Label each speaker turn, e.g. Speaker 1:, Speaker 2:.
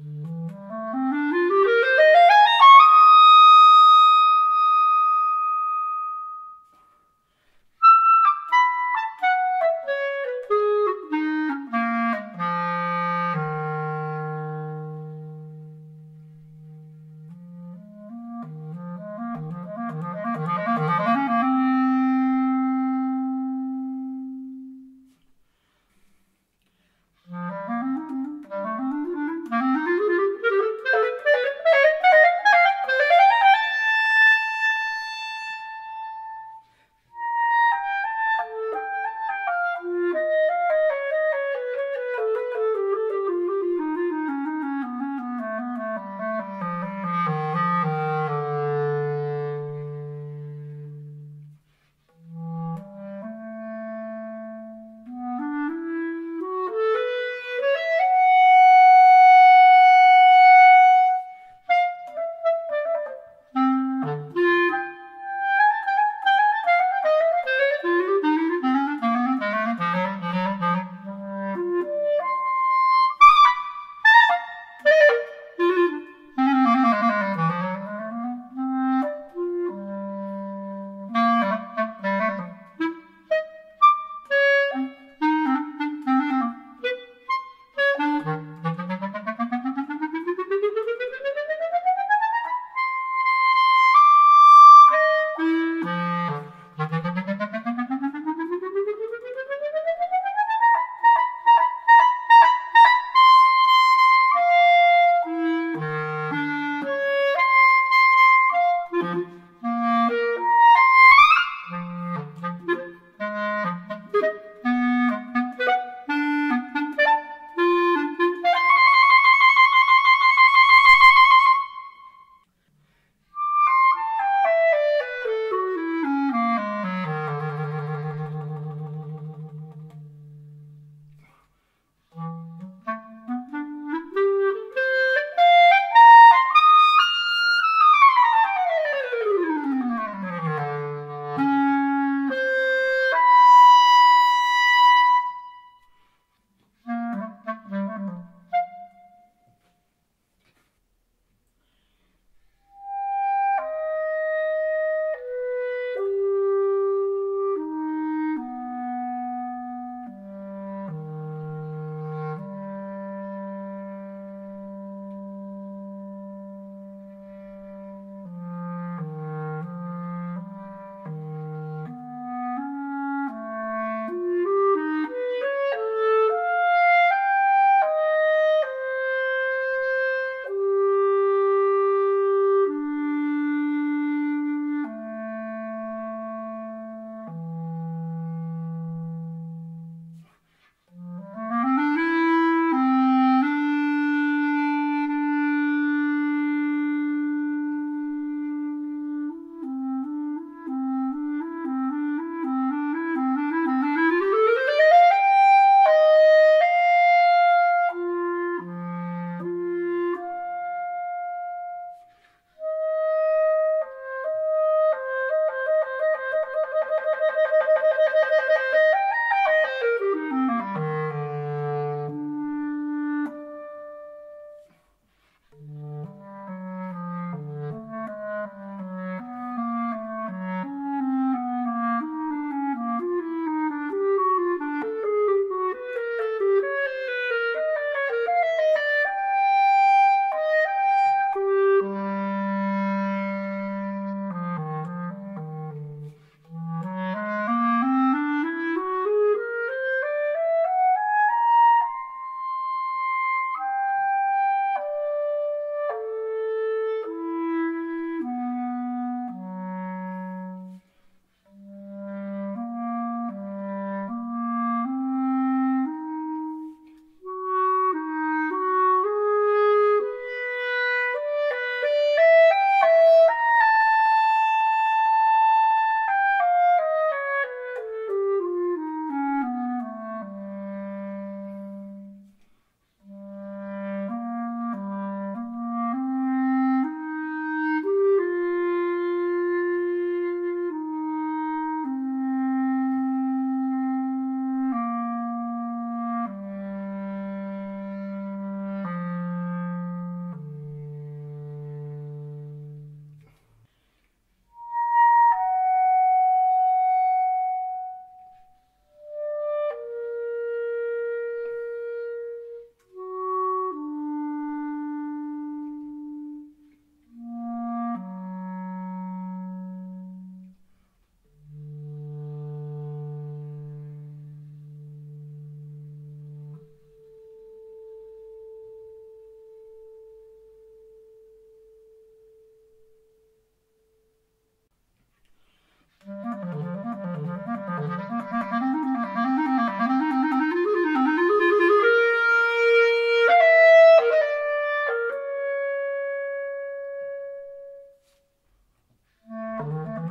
Speaker 1: Mm-hmm. Bye.